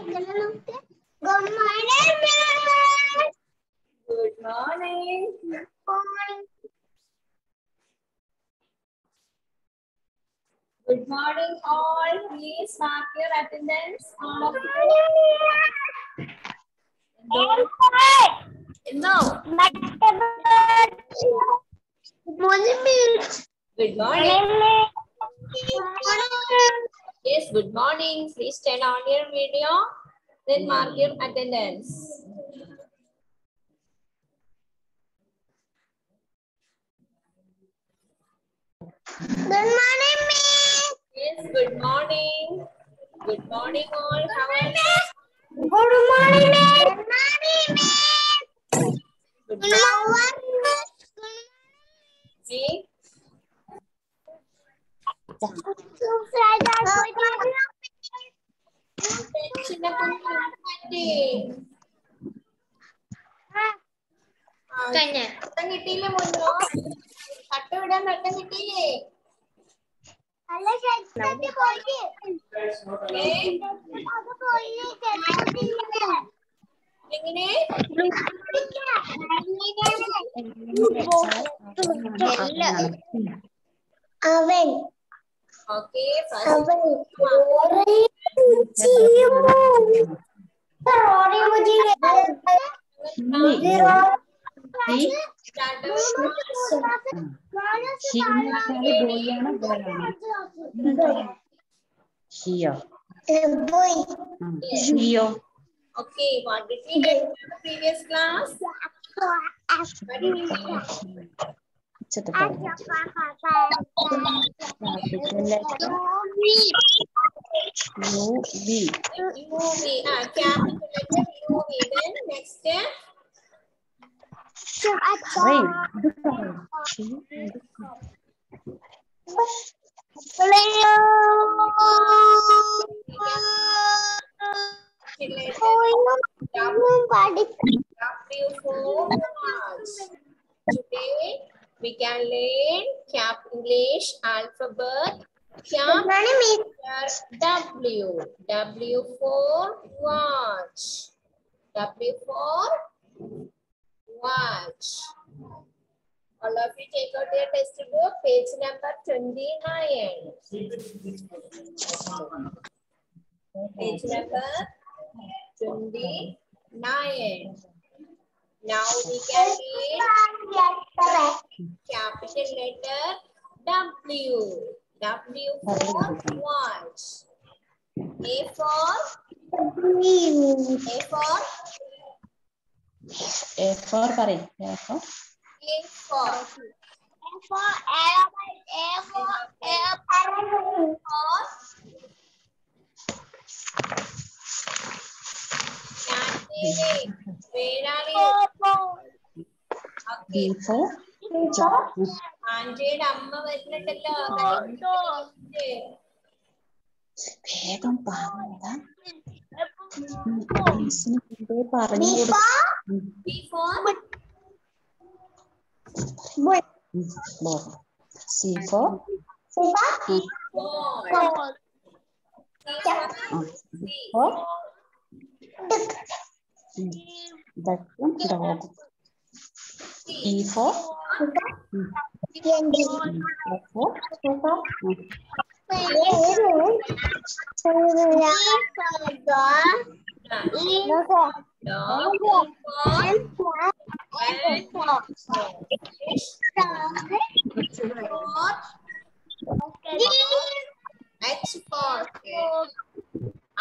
Good morning, Good morning. Good morning. Good morning, all. Please mark your attendance. All of No. Good morning, Miss. Good morning. Yes, good morning. Please turn on your video. Then mark your attendance. Good morning, Miss. Yes, good morning. Good morning, all. Good morning, Miss. Good morning, Miss. Good morning, Miss. Good morning, Miss. Good morning. വട്ടം കിട്ടിയില്ലേ മുന്നോ cut വിടാൻ വട്ടം കിട്ടിയില്ലേ എങ്ങനെ അവൻ Okay, Rory मुझे Rory मुझे Here. Boy. Here. Okay, what did we get in the previous class? What did we get? to the bottom. Now Play. letter. U V. U V. Ah, capital play. We can learn cap English alphabet cap W. W for watch. W for watch. All of you take out your textbook, page number 29. Page number 29. Now we can read capital letter W. W for watch. A for? A for? A for A for? A for. A for A for Where are you? Pizza. Pizza. Auntie, Amma, what's the color? Vegan panda. Before. Vacuum dog. E for? for? X for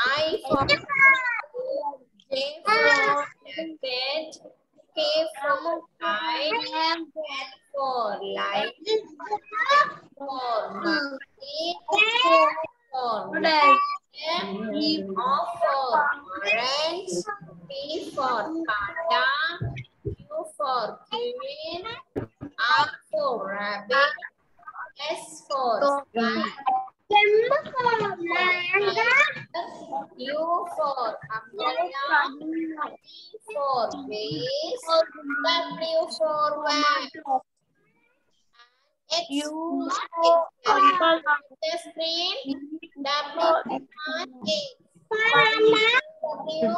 I for J for rabbit, K for kite, M for light, for monkey, for rabbit, E for orange, P for panda, Q for queen, R for rabbit, S for spider, M for mango. U for umbrella. W for van. X U for The screen. W for W.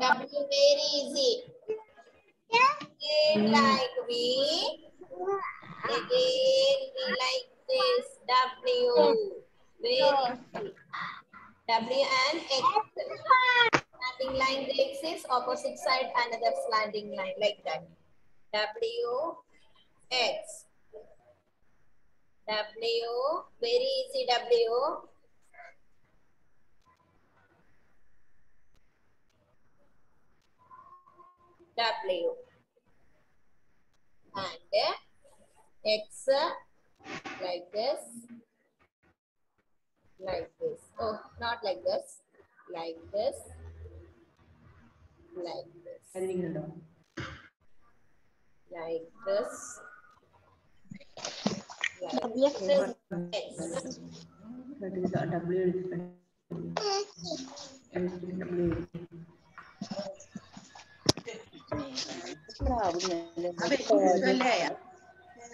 W very easy. A like V. Again, V like is W. very W and X. Slanting line takes its opposite side, another slanting line like that. W, X. W, very easy W. W. And X like this, like this. Oh, not like this, like this, like this. Like this. Like this. Yes. That is a W. W. Bravo, né?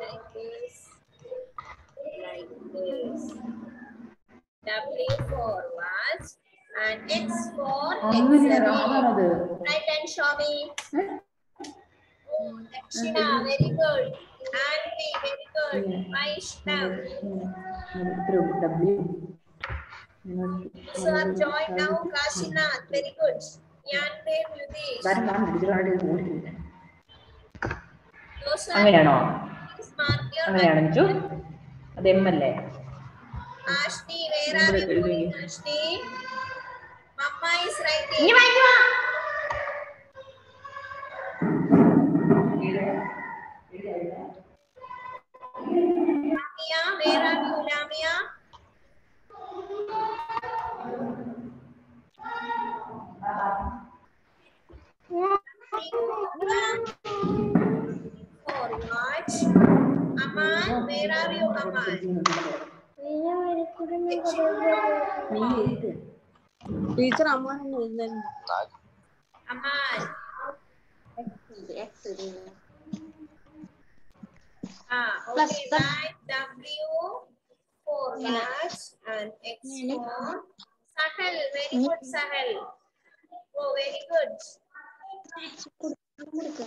like this, like this. W for watch and X for X. ray Right hand, show me. Oh, Dakshina, very good. Anvi, very good. Vaishnav. W. So I've joined now Kashina, very good. Yandev, Yudish. അങ്ങനെയാണോ അങ്ങനെയാണ് അഞ്ചു അത് M അല്ലേ Thank you. aman, where are you, Aman? Teacher Aman is in. Aman. Ah, okay, write W for large and X for Sahel. Very good, Sahel. Oh, very good.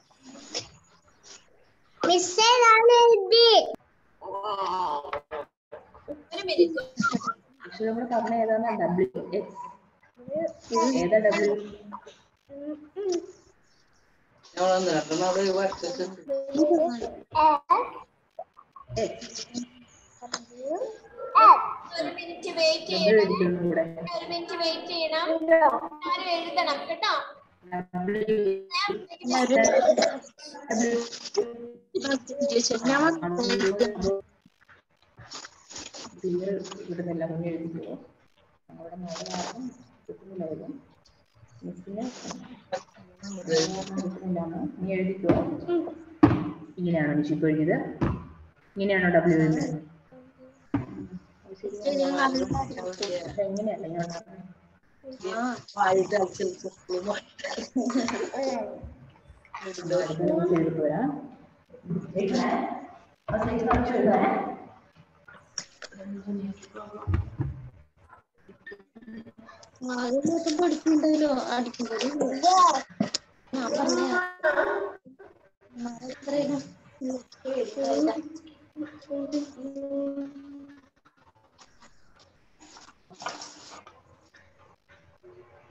അക്ഷരങ്ങൾ പറഞ്ഞ ഏതാണ് W X ഏതാ W ഒരു minute wait ചെയ്യണം ഒരു minute wait ചെയ്യണം എഴുതണം കേട്ടോ ഇങ്ങനെയാണോ മിഷിപ്പ് എഴുതിയത് ഇങ്ങനെയാണോ ഡബ്ല്യൂ എന്ന് എങ്ങനെയല്ല ഞാൻ ആദ്യം പഠിക്കുന്നുണ്ടല്ലോ അടിക്കുന്നത് ഞാൻ പറഞ്ഞു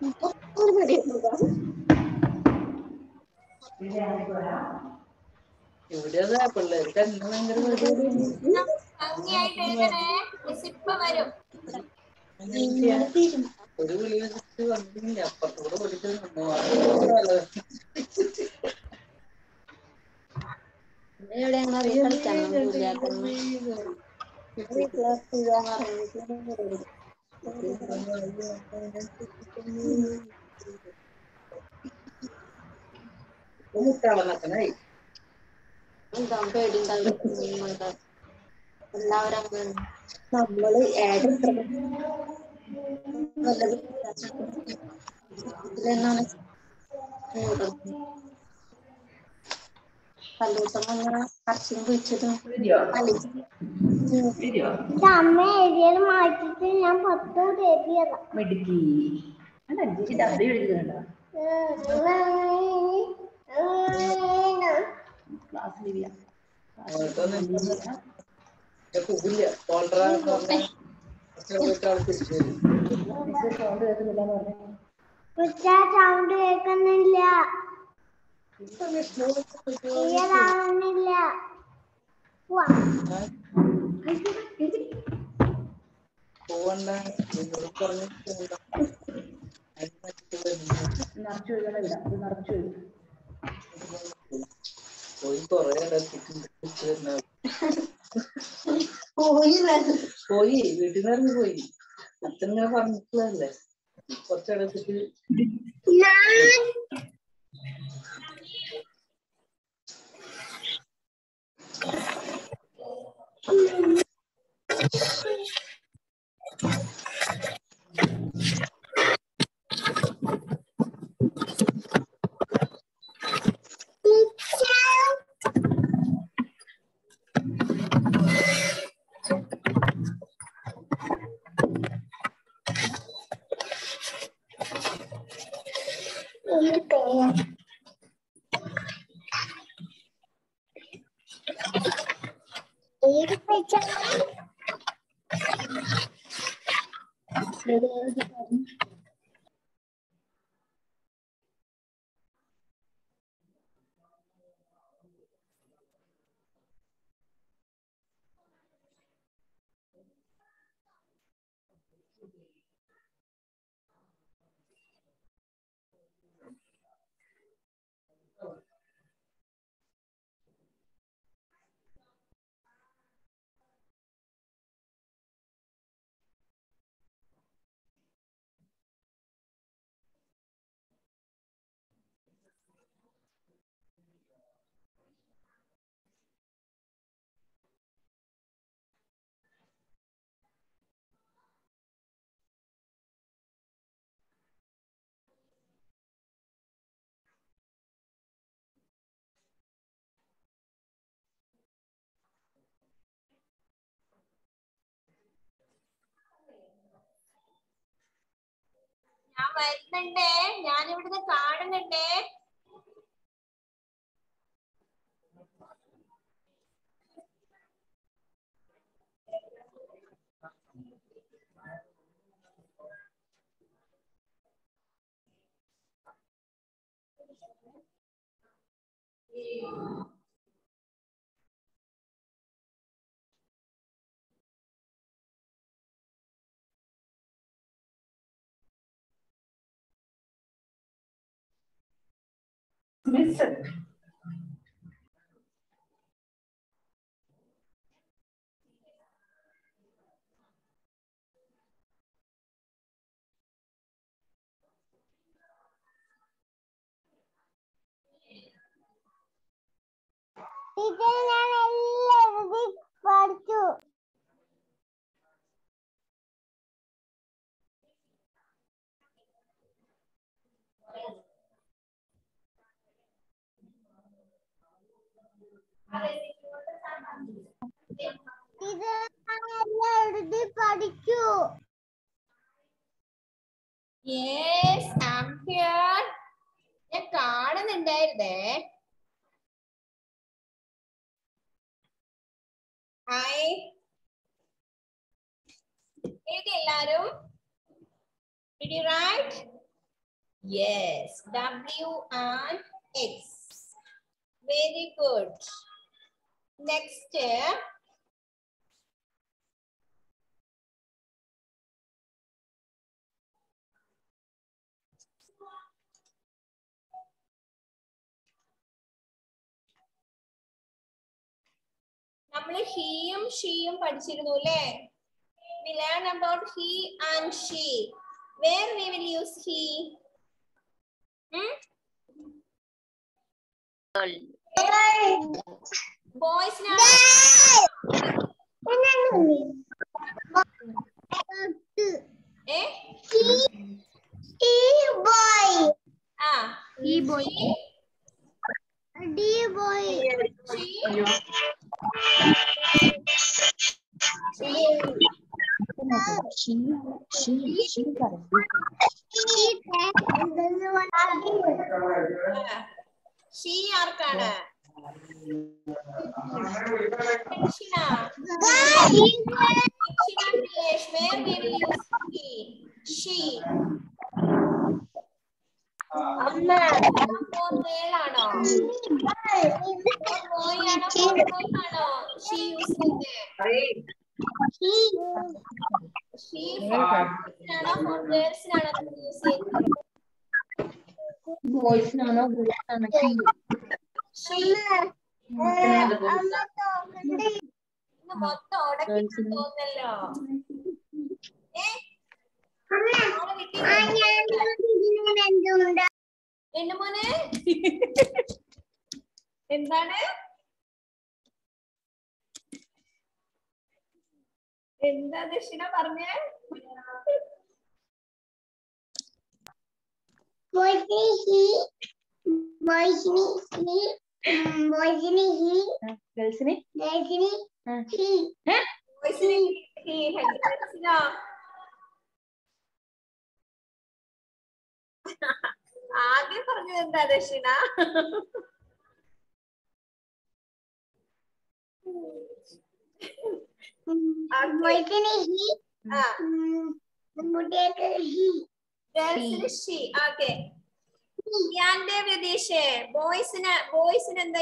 ഇവിടെ പിള്ളേർക്ക് ഭയങ്കര ഒരു വിളി വെച്ചിട്ട് വന്നില്ല അപ്പുറത്തൂടെ പോയിട്ട് നമ്മൾ കളിക്കാൻ ¿Cómo estaba Natanael? എന്താ പേടിയുണ്ടാവില്ല എല്ലാവരും അങ്ങനെ നമ്മള് ഏത് എന്നാണ് പല ദിവസം വന്ന കർച്ചിന് വിളിച്ചതും അല്ലെങ്കിൽ മെടുക്കി അഞ്ചിട്ട് അവിടെ എഴുതുന്നുണ്ടോ ക്ലാസ്സിലില്ല സൗണ്ട് കേൾക്കുന്നില്ല കേൾക്കുന്നില്ല പോയി കൊറേ പോയി പോയി വീട്ടിൽ പോയി അച്ഛനെ പറഞ്ഞിട്ടുള്ളതല്ലേ കൊറച്ചിടത്തിട്ട് 嗯。ഞാൻ വരുന്നുണ്ടേ ഞാൻ ഇവിടുന്ന് കാണുന്നുണ്ടേ Thank you. Miss it. Teacher ഞാൻ എല്ലാവരും പഠിച്ചു എഴുതി പഠിക്കൂ Yes, I'm here. ഞാൻ കാണുന്നുണ്ടായിരുന്നേ ഹായ് എഴുതി എല്ലാരും Did you write? Yes, W and X. Very good. Next. നമ്മള് ഹീയും ഷീയും പഠിച്ചിരുന്നു അല്ലേ we learn about he and she where we will use he hmm boys ബോയ്സിനാണ് she ആർക്കാണ് Cristina, vai! Cristina, três, vem, Vinícius, aqui. X. Amma, não vou ter, não. Vai! Não vou ter, não. X, você tem. X. X, não vou ter, não. X, você tem. Vou, não, não vou ter, não. X, você tem. എന്താണ് എന്താ ദക്ഷിണ പറഞ്ഞേ Voicini he. Voicini. Voicini he. हैं? Voicini he है. ना. ആദ്യം പറഞ്ഞത് എന്താ ദക്ഷിണ വോയിസിന് ഹി മുടിയൊക്കെ ഹി ഷി ഓക്കെ യാൻദേവ് രതീഷേ ബോയ്സിന് ബോയ്സിന് എന്താ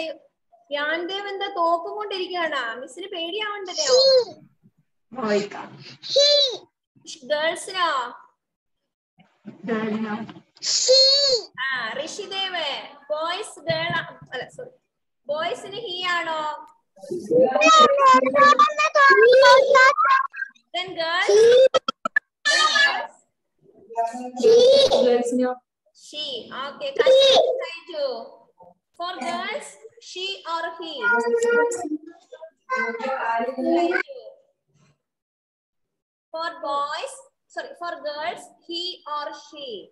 യാൻദേവ് എന്താ തോക്കും കൊണ്ടിരിക്കുകയാണോ മിസ്സിന് പേടിയാവണ്ടല്ലോ ഗേൾസിനോ ആ ഋഷിദേവ് ബോയ്സ് ഗേൾ അല്ല സോറി ബോയ്സിന് ഹീ ആണോ ഗേൾസ് ഗേൾസിനോ She. Okay. She. For girls, she or he. For boys, sorry, for girls, he or she.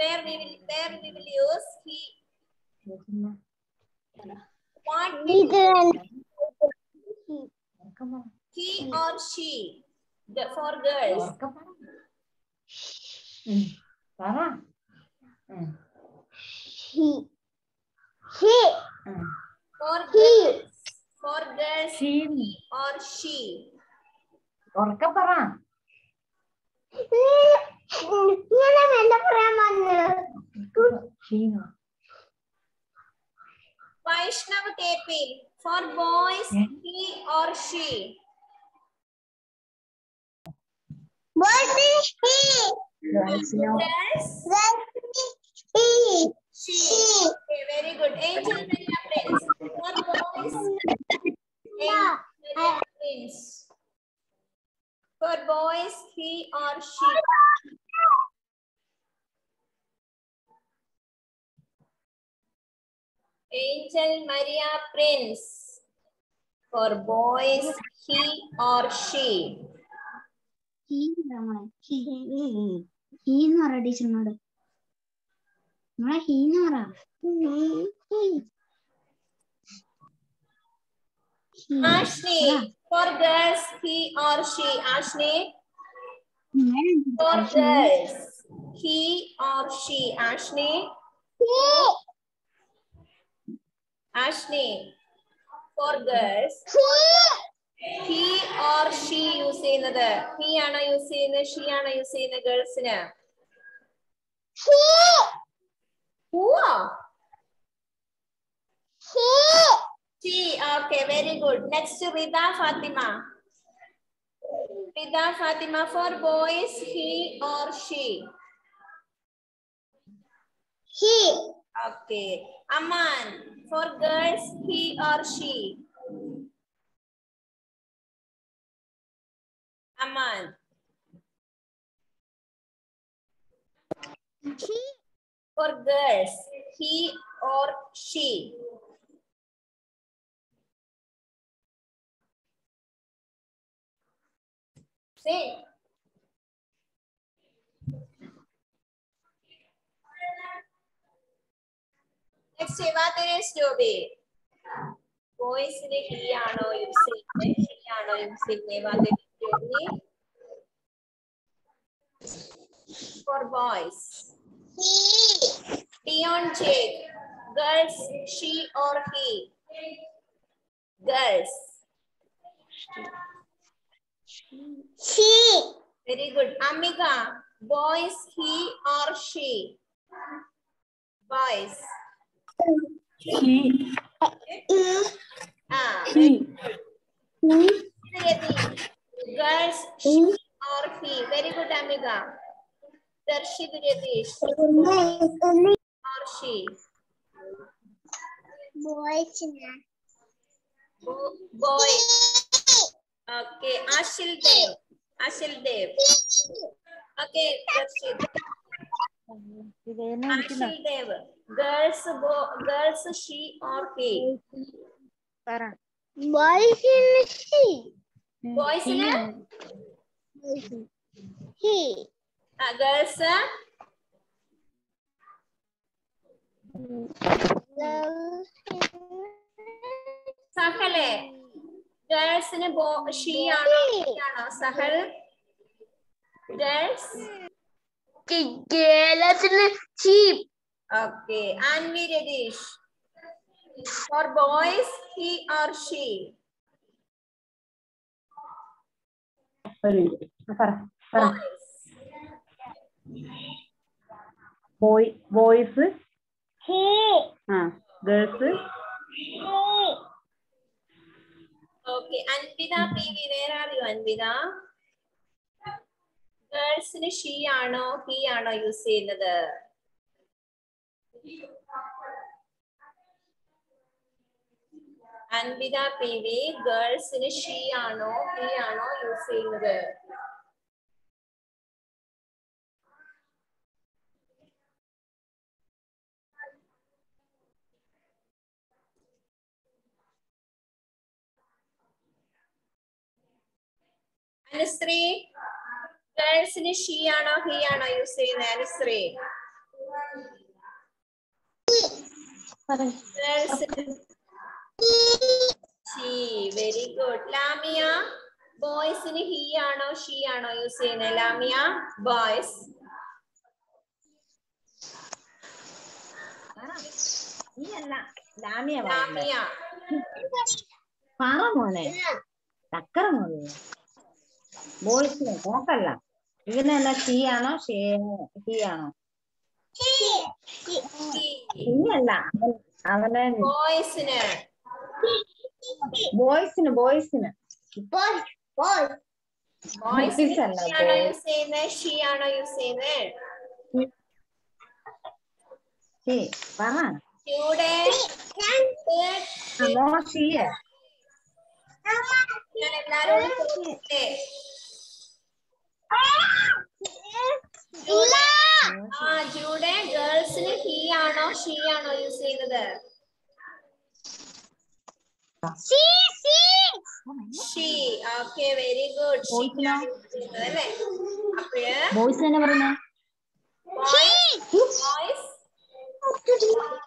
Where we will, where we will use he. What we will He or she. The, for girls. Come on. Hmm. Mm. He. He. Mm. Forgets. He. Forgets. She. Or she. ഉറക്കെ പറ എന്താ പറയാൻ വന്നത് Vaishnav ടേപ്പിൽ for boys he or she boys he she. She. Okay, very good. Angel Maria Prince. For boys, he or she. Angel Maria Prince. For boys, he or she. he. He എന്ന് പറ ടീച്ചറിനോട് നമ്മളെ he എന്ന് പറ Ashney, for girls, he or she. Ashney, for girls, he or she. Ashney, Ashney, for girls. he or she you say another he ana you say in she ana you say in the girls in Who? who he she okay very good next to rida fatima rida fatima for boys he or she he okay aman for girls he or she a month. He or girls? He or she? Say. Next, what Shivatesh Jobe. Boys ne he ano you say. He ano you say. Nevatesh. for boys? He. Peon check. Girls, she or he? Girls. She. Very good. Amiga. boys, he or she? Boys. He. Mm. Ah, he. Very she or he? Very good, Amiga. Darshit Jagdish. Or she. Boy. Boy. Okay, Ashil Dev. Ashil Dev. Okay, Darshit. Ashil Dev. Girls, bo girls, she or he? Para. Boys in she. Boys in he. Uh, girls, sir? സഹലെ ഗേൾസിന് ബോ she ആണോ ആണോ Sahal girls ഗേൾസിന് cheap okay Anvi Ratheesh for boys he or she ഒരു para, para. Boy, boys. He. Ah, girls. He. Okay, Anvita P. Where are you, Anvita? Girls, she ആണോ he you ആണോ use ചെയ്യുന്നത് Anvitha P V ഗേൾസിന് she ആണോ he you say another. Anushree ഗേൾസിന് she ആണോ he ആണോ use ചെയ്യുന്നത് Anushree very good ലാമിയ ബോയ്സിന് he ആണോ ഷീ ആണോ യൂസ് ചെയ്യുന്നത് ലാമിയ ബോയ്സ് ലാമിയ ലാമിയ പറ മോനെ ചക്കര മോനെ ബോയ്സ് നോക്കല്ല ഇവന് എന്നാ ഷീ ആണോ ഷീ ആണോ അല്ല അവനെ ബോയ്സിന് ബോയ്സിന് ബോയ്സിന് ആണോ യൂസ് ചെയ്യുന്നത് ഷീ പറ అమ నలేబ్లరుకు కుంటే లలా ఆ యుడెంట్ గర్ల్స్ ని హి ఆనో షీ ఆనో యూజ్ చేయడ సి C she okay very good she అంటే లె అప్పుడు బాయ్స్ ఏన భరనే she voice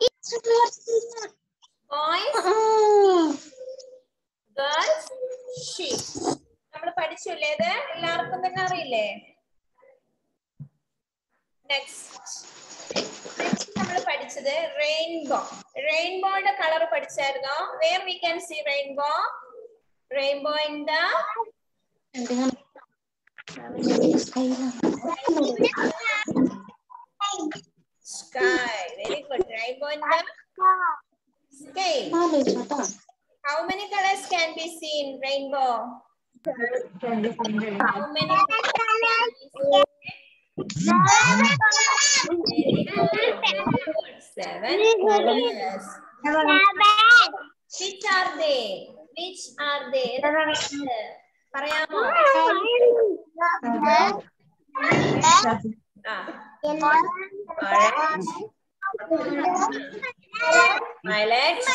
it's clear boy girls sheep നമ്മൾ പഠിച്ചു അല്ലേ ഇത് എല്ലാവർക്കും തന്നെ അറിയില്ലേ നെക്സ്റ്റ് നമ്മൾ പഠിച്ചത് റെയിൻബോ റെയിൻബോയുടെ colour പഠിച്ചായിരുന്നോ where we can see rainbow rainbow in the sky very good rainbow in the sky How many colors can be seen? Rainbow. How many colors? Seven colors. Which are they? Which are they? Ah. Violet.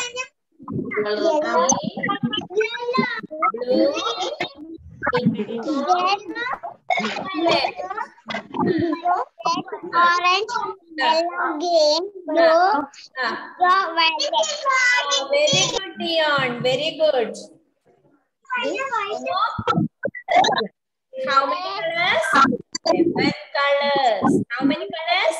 Yellow. Yellow. Red. Orange. Yellow. Green. Blue. Violet. Very good, Dion. Very good. How many colors? Seven colors. How many colors?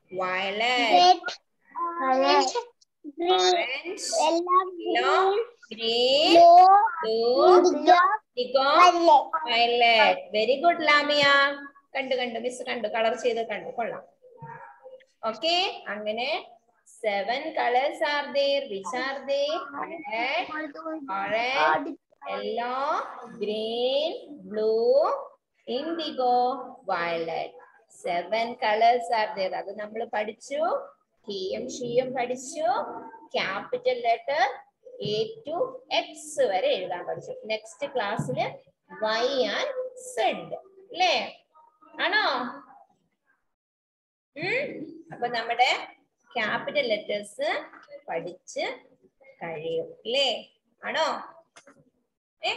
violet, red, orange, yellow, green, blue, indigo, violet. Very good, Lamia. കണ്ടു കണ്ടു miss കണ്ടു colour ചെയ്ത് കണ്ടു കൊള്ളാം okay അങ്ങനെ seven colours are there which are there orange yellow green blue indigo violet seven colours are there അത് നമ്മൾ പഠിച്ചു ഹിയും ഷിയും പഠിച്ചു capital letter A to X വരെ എഴുതാൻ പഠിച്ചു നെക്സ്റ്റ് ക്ലാസ്സിൽ വൈ ആൻഡ് സെഡ് അല്ലേ ആണോ അപ്പൊ നമ്മുടെ ക്യാപിറ്റൽ ലെറ്റേഴ്സ് പഠിച്ച് കഴിയും അല്ലേ ആണോ ഏ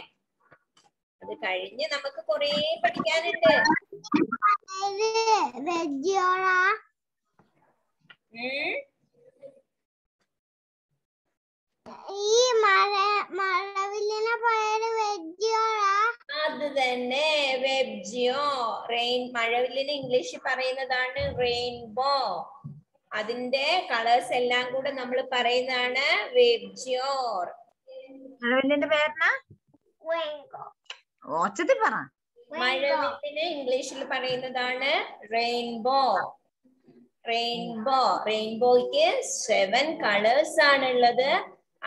അത് കഴിഞ്ഞ് നമുക്ക് കുറെ പഠിക്കാനുണ്ട് വെജിയോളാ ഈ മഴ മഴവില്ലിനെ പോയത് വെജിയോളാ അത് തന്നെ വെബ്ജിയോ റെയിൻ മഴവില്ലിന് ഇംഗ്ലീഷിൽ പറയുന്നതാണ് റെയിൻബോ അതിന്റെ കളേഴ്സ് എല്ലാം കൂടെ നമ്മൾ പറയുന്നതാണ് വെബ്ജിയോർ മഴവില്ലിന്റെ പേരണ ഓച്ചത്തിൽ പറ മഴവിത്തിന് ഇംഗ്ലീഷിൽ പറയുന്നതാണ് റെയിൻബോ റെയിൻബോ റെയിൻബോയ്ക്ക് സെവൻ കളേഴ്സ് ആണുള്ളത്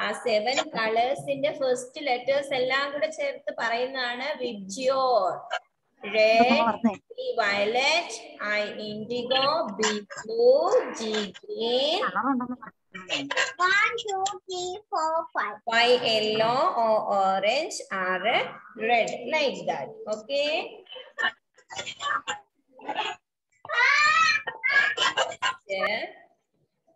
ആ സെവൻ കളേഴ്സിന്റെ ഫസ്റ്റ് ലെറ്റേഴ്സ് എല്ലാം കൂടെ ചേർത്ത് പറയുന്നതാണ് VIBGYOR red violet I indigo B blue G green name? One, two, three, four, five. Why yellow or orange or red? Like that. Okay. Yeah.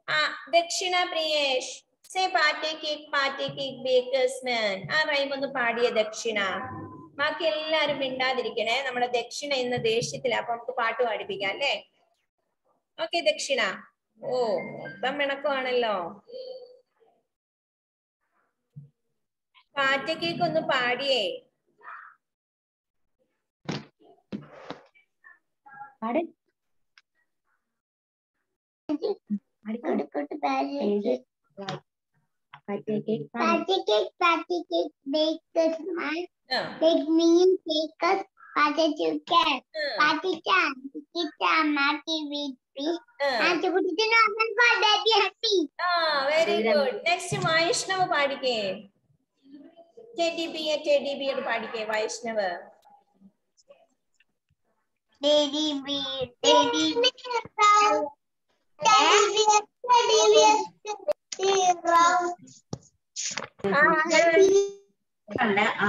Ah, Dakshina Priyesh. Say party cake, party cake, baker's man. ആ rhyme ഒന്ന് പാടിയ ദക്ഷിണ ബാക്കി എല്ലാരും മിണ്ടാതിരിക്കണേ നമ്മുടെ ദക്ഷിണ ഇന്ന് ദേഷ്യത്തില അപ്പൊ നമുക്ക് പാട്ട് പാടിപ്പിക്കാം അല്ലേ ഓക്കെ ദക്ഷിണ ഓ മൊത്തം പിണക്കമാണല്ലോ പാറ്റക്കേക്ക് ഒന്ന് പാടിയേ Patty cake, patty cake, bake the smart, bake me, bake us very good next Vaishnav പാടിക്കേ teddy bear teddy bear പാടിക്കേ Vaishnav teddy bear teddy bear teddy bear teddy bear teddy bear ആ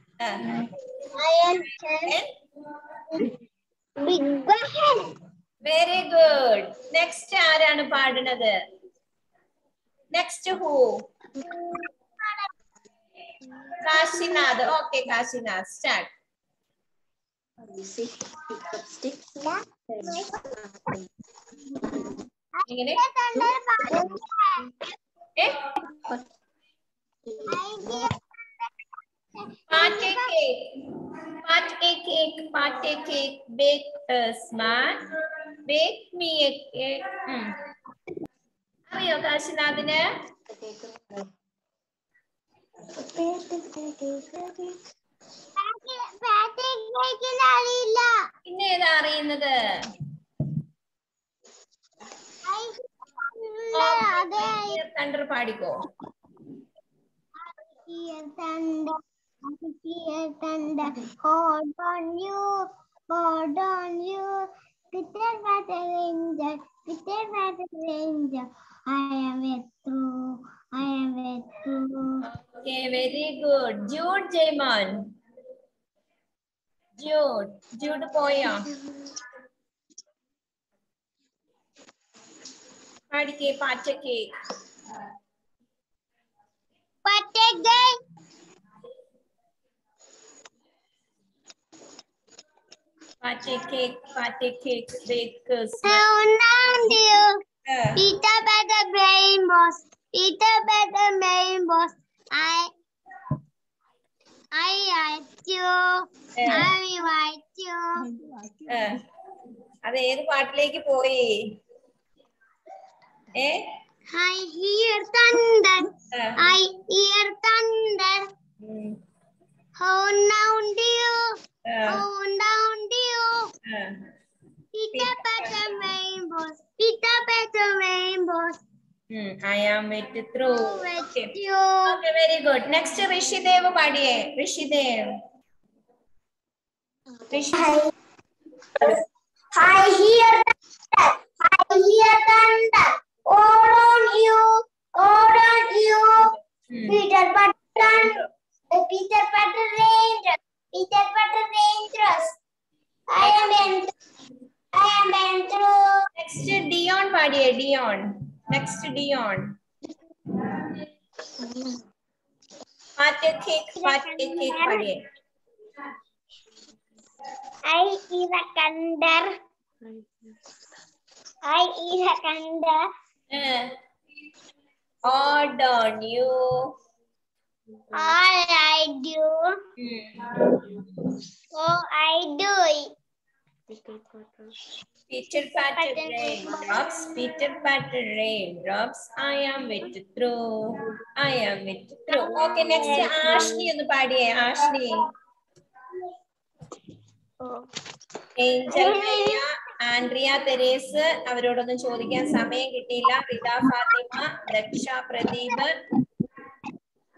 I am ten. Big Bahan. Very good. Next ആരാണ് പാടുന്നത് Next who? Kashinath okay Kashinath start എങ്ങനെ ഏ Part a cake. Part a cake. Part a cake. Bake a smart. Bake me a cake. അറിയോ കാശിനാഥിന് പിന്നെ ഏതാ അറിയുന്നത് പാടിക്കോ thunder fierce and hold on you, hold on you. Peter Father Ranger, Peter Father Ranger. I am with you, I am with you. Okay, very good. Jude Jamon. Jude, Jude Poya. படிக்கே பாச்சக்கே பாச்சக்கே Patikik, patikik, bakers. Now, Peter Better Brain Boss. Peter Better Brain Boss. I, I write you. Uh. I write you. അത് ഏത് പാട്ടിലേക്ക് പോയി ഏ I hear thunder. Uh. I hear thunder. Mm. Hold oh, down, dear. Uh, Hold down, dear. Uh, Peter better rainbows. Peter better rainbows. Hmm, I am with you through. With okay. You. okay, very good. Next, Rishidev Padiye. Rishidev. Rishidev. Hi hear thunder. I hear thunder. Oh, don't you. Oh, don't you. Hmm. Peter Butter the Peter Patter Rangers. Peter Patter Rangers. I am Andrew. I am Andrew. Next to Dion, my Dion. Next to Dion. Fateh cake, fateh cake, my dear. I eat a kandar. I eat a kandar. Uh, order you. All I do. Oh, I do it. Peter patter raindrops, Peter patter raindrops, I am with through, I am with through. Okay, next Ashni ഒന്ന് പാടിയേ Ashni Angel Maria Andrea Therese അവരോടൊന്നും ചോദിക്കാൻ സമയം കിട്ടിയില്ല Rita Fatima, Daksha Pradeep,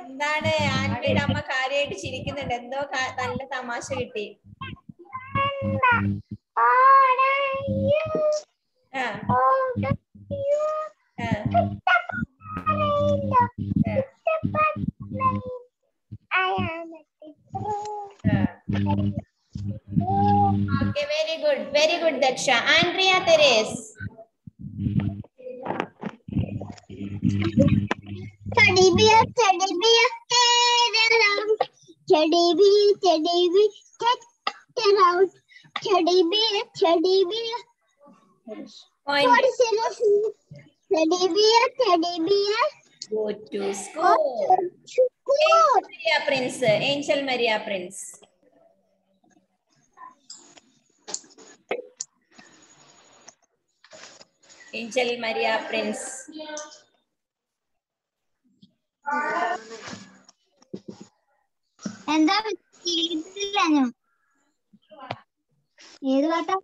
എന്താണ് ആൻവിയുടെ അമ്മ കാര്യമായിട്ട് ചിരിക്കുന്നുണ്ട് എന്തോ നല്ല തമാശ കിട്ടി very good very good Daksha Andrea Therese Teddy bear, teddy bear, ted around. Teddy bear, teddy bear, ted around. Teddy bear, teddy bear. Point. Teddy bear, teddy bear. Go to school. Angel Maria Prince. Angel Maria Prince. Angel Maria Prince. എന്താ ചെയ്തില്ല ഇവിടെ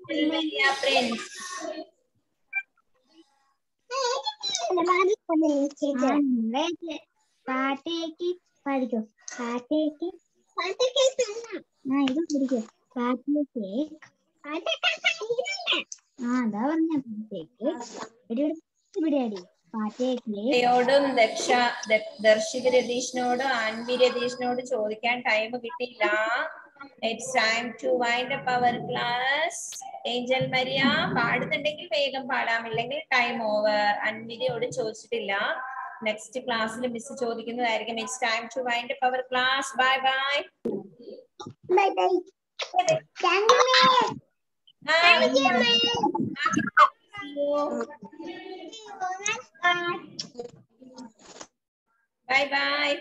ഇവിടെ യോടും ദക്ഷ ദർശിക രതീഷിനോടും ആൻവി രതീഷിനോട് ചോദിക്കാൻ time കിട്ടിയില്ല it's time to wind up our class Angel Maria പാടുന്നുണ്ടെങ്കിൽ വേഗം പാടാം ഇല്ലെങ്കിൽ time over അൻവിരിയോട് ചോദിച്ചിട്ടില്ല നെക്സ്റ്റ് ക്ലാസ്സിൽ miss ചോദിക്കുന്നതായിരിക്കും it's time to wind up our class bye bye bye bye Bye bye.